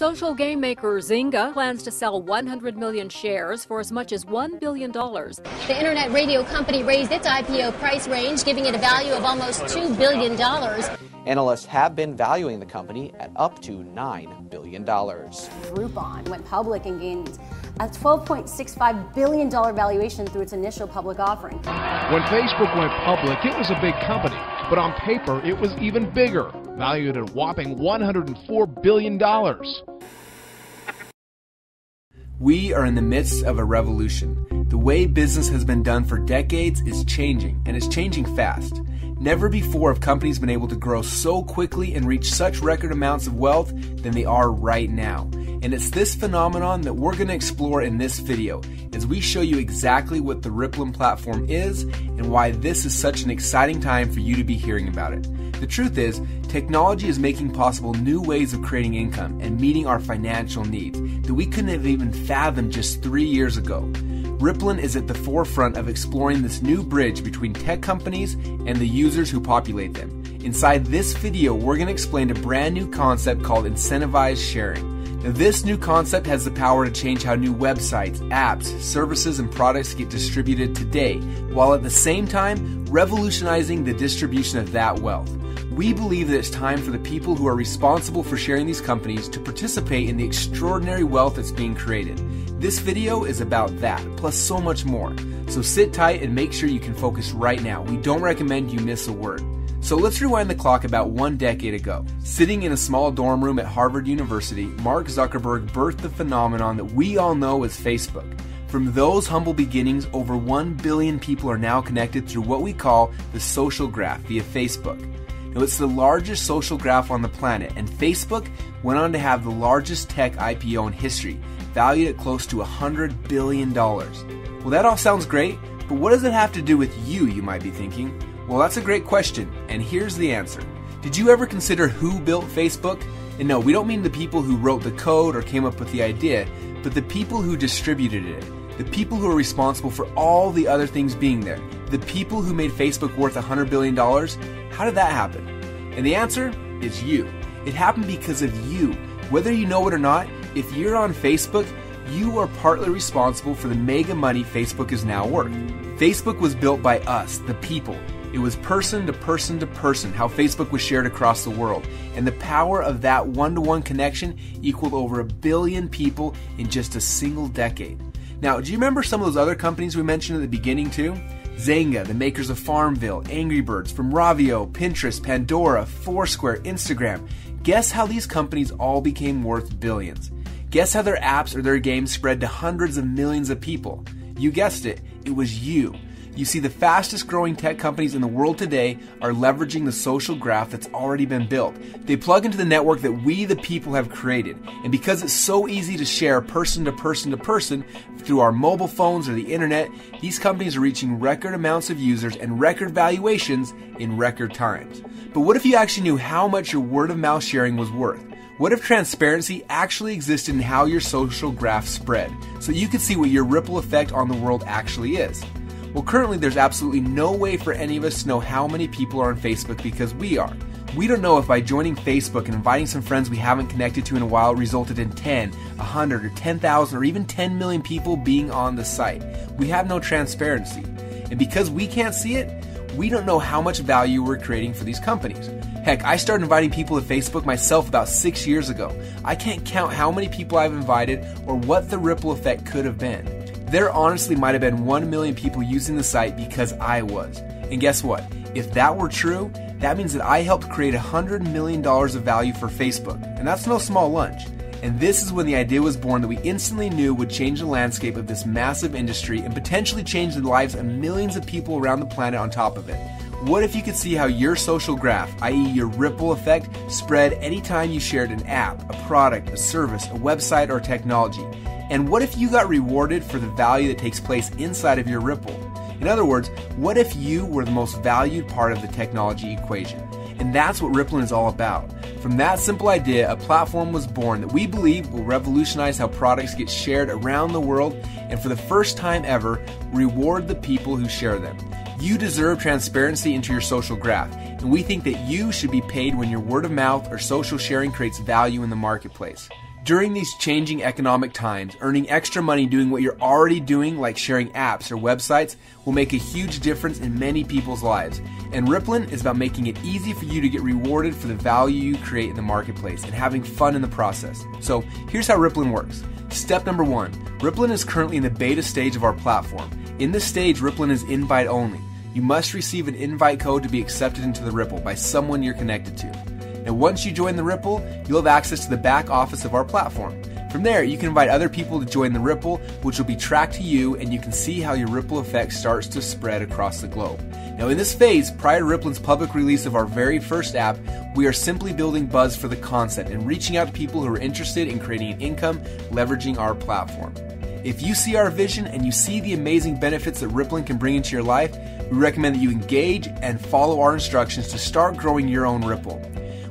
Social game maker Zynga plans to sell 100 million shares for as much as $1 billion. The internet radio company raised its IPO price range, giving it a value of almost $2 billion. Analysts have been valuing the company at up to $9 billion. Groupon went public and gained a $12.65 billion valuation through its initial public offering. When Facebook went public, it was a big company, but on paper, it was even bigger valued at a whopping $104 billion. We are in the midst of a revolution. The way business has been done for decades is changing, and it's changing fast. Never before have companies been able to grow so quickly and reach such record amounts of wealth than they are right now. And it's this phenomenon that we're going to explore in this video as we show you exactly what the Rippln platform is and why this is such an exciting time for you to be hearing about it. The truth is, technology is making possible new ways of creating income and meeting our financial needs that we couldn't have even fathomed just three years ago. Rippln is at the forefront of exploring this new bridge between tech companies and the users who populate them. Inside this video, we're going to explain a brand new concept called incentivized sharing. Now, this new concept has the power to change how new websites, apps, services, and products get distributed today, while at the same time revolutionizing the distribution of that wealth. We believe that it's time for the people who are responsible for sharing these companies to participate in the extraordinary wealth that's being created. This video is about that, plus so much more. So sit tight and make sure you can focus right now. We don't recommend you miss a word. So let's rewind the clock about one decade ago. Sitting in a small dorm room at Harvard University, Mark Zuckerberg birthed the phenomenon that we all know as Facebook. From those humble beginnings, over 1 billion people are now connected through what we call the social graph via Facebook. Now, it's the largest social graph on the planet, and Facebook went on to have the largest tech IPO in history, valued at close to $100 billion. Well, that all sounds great, but what does it have to do with you, you might be thinking? Well, that's a great question, and here's the answer. Did you ever consider who built Facebook? And no, we don't mean the people who wrote the code or came up with the idea, but the people who distributed it, the people who are responsible for all the other things being there, the people who made Facebook worth $100 billion. How did that happen? And the answer is you. It happened because of you. Whether you know it or not, if you're on Facebook, you are partly responsible for the mega money Facebook is now worth. Facebook was built by us, the people. It was person to person to person how Facebook was shared across the world. And the power of that one to one connection equaled over a billion people in just a single decade. Now, do you remember some of those other companies we mentioned at the beginning too? Zynga, the makers of Farmville, Angry Birds, from Rovio, Pinterest, Pandora, Foursquare, Instagram. Guess how these companies all became worth billions? Guess how their apps or their games spread to hundreds of millions of people? You guessed it, it was you. You see, the fastest growing tech companies in the world today are leveraging the social graph that's already been built. They plug into the network that we, the people, have created. And because it's so easy to share person to person to person through our mobile phones or the internet, these companies are reaching record amounts of users and record valuations in record times. But what if you actually knew how much your word of mouth sharing was worth? What if transparency actually existed in how your social graph spread, so you could see what your ripple effect on the world actually is? Well, currently, there's absolutely no way for any of us to know how many people are on Facebook because we are. We don't know if by joining Facebook and inviting some friends we haven't connected to in a while resulted in 10, 100, or 10,000, or even 10 million people being on the site. We have no transparency. And because we can't see it, we don't know how much value we're creating for these companies. Heck, I started inviting people to Facebook myself about six years ago. I can't count how many people I've invited or what the ripple effect could have been. There honestly might have been 1 million people using the site because I was. And guess what? If that were true, that means that I helped create $100 million of value for Facebook. And that's no small lunch. And this is when the idea was born that we instantly knew would change the landscape of this massive industry and potentially change the lives of millions of people around the planet on top of it. What if you could see how your social graph, i.e., your ripple effect, spread anytime you shared an app, a product, a service, a website, or technology? And what if you got rewarded for the value that takes place inside of your Ripple? In other words, what if you were the most valued part of the technology equation? And that's what Rippln is all about. From that simple idea, a platform was born that we believe will revolutionize how products get shared around the world and for the first time ever, reward the people who share them. You deserve transparency into your social graph, and we think that you should be paid when your word of mouth or social sharing creates value in the marketplace. During these changing economic times, earning extra money doing what you're already doing, like sharing apps or websites, will make a huge difference in many people's lives. And Rippln is about making it easy for you to get rewarded for the value you create in the marketplace and having fun in the process. So here's how Rippln works. Step number one Rippln is currently in the beta stage of our platform. In this stage, Rippln is invite only. You must receive an invite code to be accepted into the Ripple by someone you're connected to. And once you join the Ripple, you'll have access to the back office of our platform. From there, you can invite other people to join the Ripple, which will be tracked to you, and you can see how your ripple effect starts to spread across the globe. Now, in this phase, prior to Rippln's public release of our very first app, we are simply building buzz for the concept and reaching out to people who are interested in creating an income leveraging our platform. If you see our vision and you see the amazing benefits that Rippln can bring into your life, we recommend that you engage and follow our instructions to start growing your own Ripple.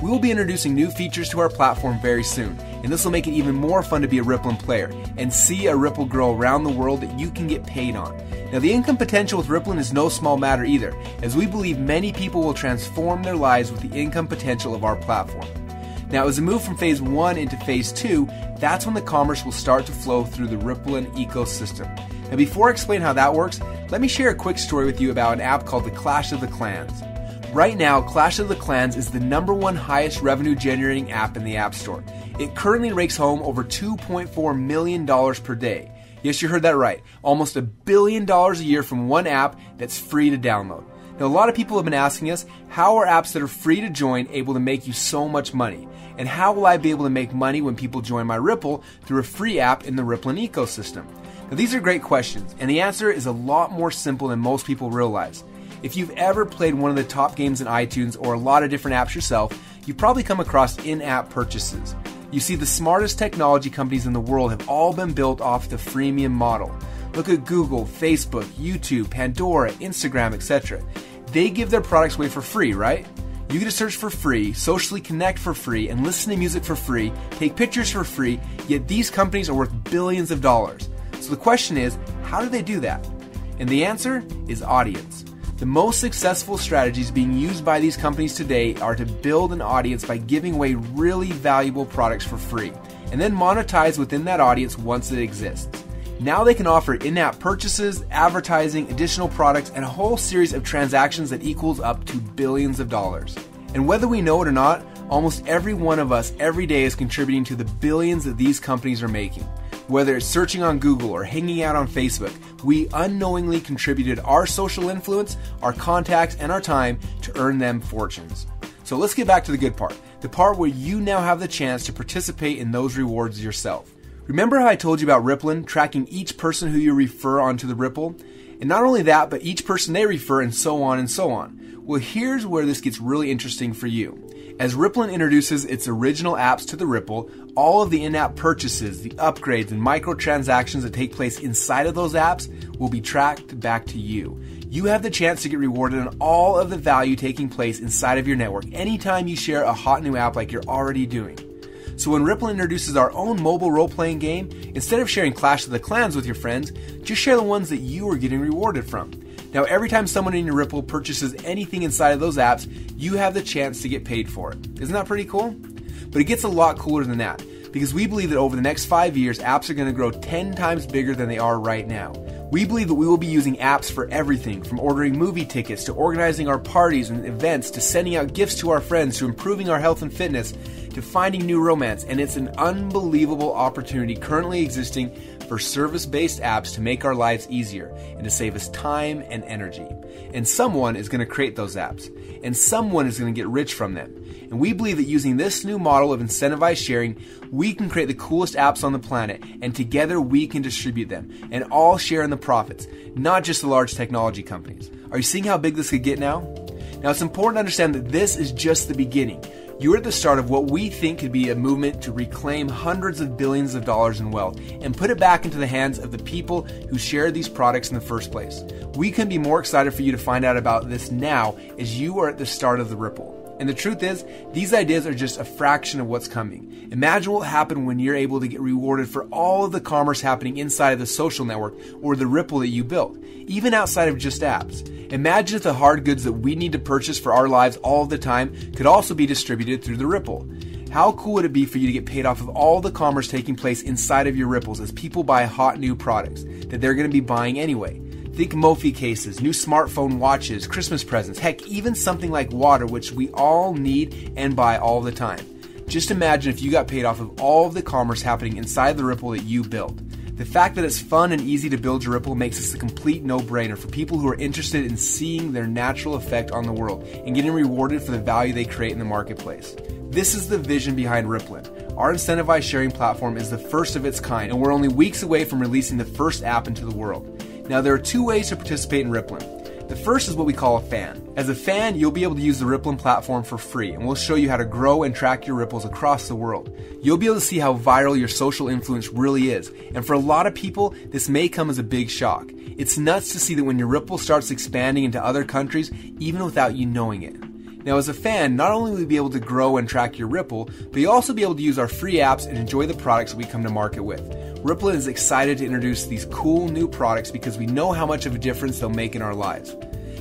We will be introducing new features to our platform very soon, and this will make it even more fun to be a Rippln player and see a Ripple grow around the world that you can get paid on. Now, the income potential with Rippln is no small matter either, as we believe many people will transform their lives with the income potential of our platform. Now, as we move from phase one into phase two, that's when the commerce will start to flow through the Rippln ecosystem. Now, before I explain how that works, let me share a quick story with you about an app called the Clash of the Clans. Right now, Clash of the Clans is the number one highest revenue generating app in the App Store. It currently rakes home over $2.4 million per day. Yes, you heard that right. Almost a billion dollars a year from one app that's free to download. Now, a lot of people have been asking us, how are apps that are free to join able to make you so much money? And how will I be able to make money when people join my Ripple through a free app in the Rippln ecosystem? Now, these are great questions, and the answer is a lot more simple than most people realize. If you've ever played one of the top games in iTunes or a lot of different apps yourself, you've probably come across in app purchases. You see, the smartest technology companies in the world have all been built off the freemium model. Look at Google, Facebook, YouTube, Pandora, Instagram, etc. They give their products away for free, right? You get to search for free, socially connect for free, and listen to music for free, take pictures for free, yet these companies are worth billions of dollars. So the question is, how do they do that? And the answer is audience. The most successful strategies being used by these companies today are to build an audience by giving away really valuable products for free, and then monetize within that audience once it exists. Now they can offer in app purchases, advertising, additional products, and a whole series of transactions that equals up to billions of dollars. And whether we know it or not, almost every one of us every day is contributing to the billions that these companies are making. Whether it's searching on Google or hanging out on Facebook, we unknowingly contributed our social influence, our contacts, and our time to earn them fortunes. So let's get back to the good part the part where you now have the chance to participate in those rewards yourself. Remember how I told you about Rippln tracking each person who you refer onto the Ripple? And not only that, but each person they refer and so on and so on. Well, here's where this gets really interesting for you. As Rippln introduces its original apps to the Ripple, all of the in app purchases, the upgrades, and microtransactions that take place inside of those apps will be tracked back to you. You have the chance to get rewarded on all of the value taking place inside of your network anytime you share a hot new app like you're already doing. So when Ripple introduces our own mobile role playing game, instead of sharing Clash of the Clans with your friends, just share the ones that you are getting rewarded from. Now, every time someone in your Ripple purchases anything inside of those apps, you have the chance to get paid for it. Isn't that pretty cool? But it gets a lot cooler than that because we believe that over the next five years, apps are going to grow 10 times bigger than they are right now. We believe that we will be using apps for everything from ordering movie tickets to organizing our parties and events to sending out gifts to our friends to improving our health and fitness to finding new romance. And it's an unbelievable opportunity currently existing for service based apps to make our lives easier and to save us time and energy. And someone is going to create those apps, and someone is going to get rich from them. And we believe that using this new model of incentivized sharing, we can create the coolest apps on the planet, and together we can distribute them and all share in the profits, not just the large technology companies. Are you seeing how big this could get now? Now, it's important to understand that this is just the beginning. You're at the start of what we think could be a movement to reclaim hundreds of billions of dollars in wealth and put it back into the hands of the people who shared these products in the first place. We couldn't be more excited for you to find out about this now as you are at the start of the ripple. And the truth is, these ideas are just a fraction of what's coming. Imagine what will happen when you're able to get rewarded for all of the commerce happening inside of the social network or the ripple that you built, even outside of just apps. Imagine if the hard goods that we need to purchase for our lives all the time could also be distributed through the ripple. How cool would it be for you to get paid off of all the commerce taking place inside of your ripples as people buy hot new products that they're going to be buying anyway? Think Mophie cases, new smartphone watches, Christmas presents, heck, even something like water, which we all need and buy all the time. Just imagine if you got paid off of all of the commerce happening inside the Ripple that you built. The fact that it's fun and easy to build your Ripple makes this a complete no brainer for people who are interested in seeing their natural effect on the world and getting rewarded for the value they create in the marketplace. This is the vision behind Rippln. Our incentivized sharing platform is the first of its kind, and we're only weeks away from releasing the first app into the world. Now, there are two ways to participate in Rippln. The first is what we call a fan. As a fan, you'll be able to use the Rippln platform for free, and we'll show you how to grow and track your ripples across the world. You'll be able to see how viral your social influence really is, and for a lot of people, this may come as a big shock. It's nuts to see that when your ripple starts expanding into other countries, even without you knowing it. Now, as a fan, not only will you be able to grow and track your Ripple, but you'll also be able to use our free apps and enjoy the products we come to market with. Ripple is excited to introduce these cool new products because we know how much of a difference they'll make in our lives.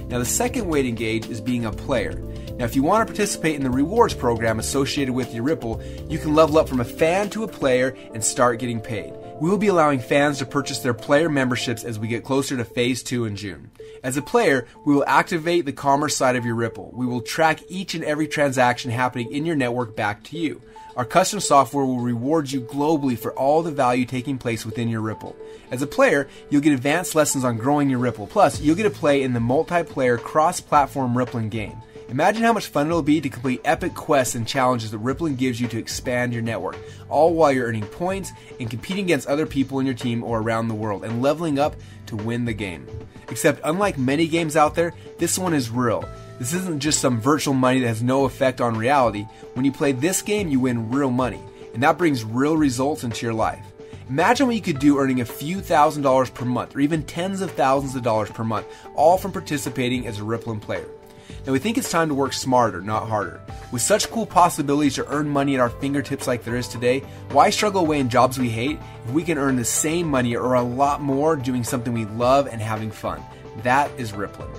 Now, the second way to engage is being a player. Now, if you want to participate in the rewards program associated with your Ripple, you can level up from a fan to a player and start getting paid. We will be allowing fans to purchase their player memberships as we get closer to phase 2 in June. As a player, we will activate the commerce side of your Ripple. We will track each and every transaction happening in your network back to you. Our custom software will reward you globally for all the value taking place within your Ripple. As a player, you'll get advanced lessons on growing your Ripple. Plus, you'll get to play in the multiplayer cross platform Rippln game. Imagine how much fun it'll be to complete epic quests and challenges that Rippln gives you to expand your network, all while you're earning points and competing against other people in your team or around the world and leveling up to win the game. Except, unlike many games out there, this one is real. This isn't just some virtual money that has no effect on reality. When you play this game, you win real money, and that brings real results into your life. Imagine what you could do earning a few thousand dollars per month, or even tens of thousands of dollars per month, all from participating as a Rippln player. Now, we think it's time to work smarter, not harder. With such cool possibilities to earn money at our fingertips like there is today, why struggle away in jobs we hate if we can earn the same money or a lot more doing something we love and having fun? That is Rippln.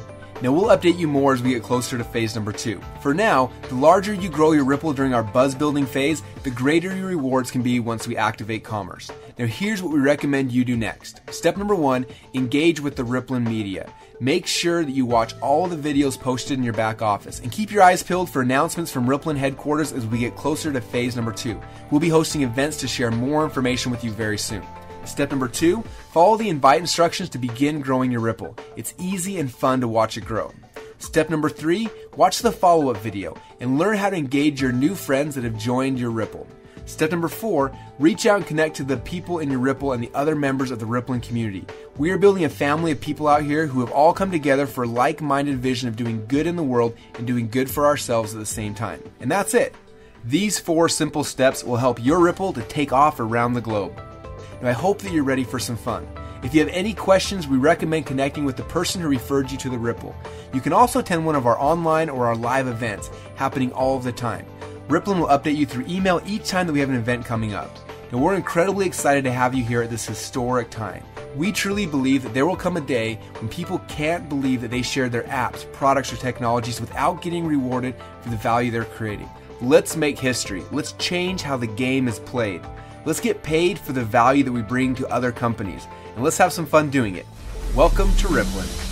Now, we'll update you more as we get closer to phase number two. For now, the larger you grow your Ripple during our buzz building phase, the greater your rewards can be once we activate commerce. Now, here's what we recommend you do next. Step number one engage with the Rippln media. Make sure that you watch all the videos posted in your back office and keep your eyes peeled for announcements from Rippln headquarters as we get closer to phase number two. We'll be hosting events to share more information with you very soon. Step number two, follow the invite instructions to begin growing your Ripple. It's easy and fun to watch it grow. Step number three, watch the follow up video and learn how to engage your new friends that have joined your Ripple. Step number four, reach out and connect to the people in your Ripple and the other members of the Rippln community. We are building a family of people out here who have all come together for a like minded vision of doing good in the world and doing good for ourselves at the same time. And that's it. These four simple steps will help your Ripple to take off around the globe and I hope that you're ready for some fun. If you have any questions, we recommend connecting with the person who referred you to the Ripple. You can also attend one of our online or our live events happening all of the time. Rippln will update you through email each time that we have an event coming up. And we're incredibly excited to have you here at this historic time. We truly believe that there will come a day when people can't believe that they shared their apps, products, or technologies without getting rewarded for the value they're creating. Let's make history. Let's change how the game is played. Let's get paid for the value that we bring to other companies, and let's have some fun doing it. Welcome to Rippln.